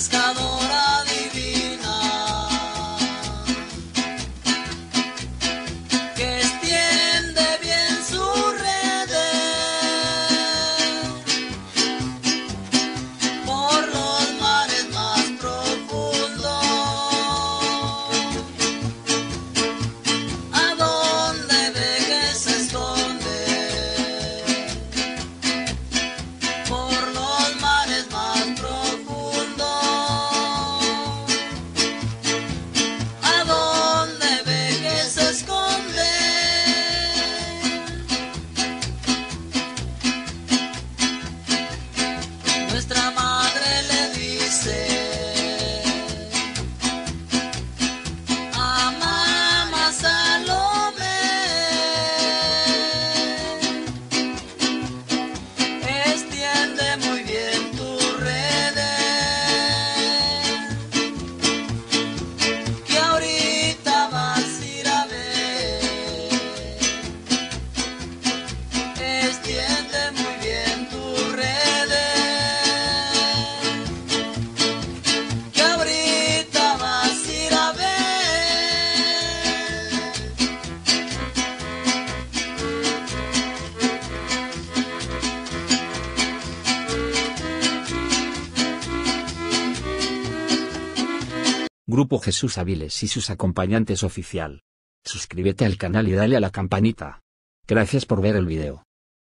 pescador. Grupo Jesús Aviles y sus acompañantes oficial. Suscríbete al canal y dale a la campanita. Gracias por ver el video.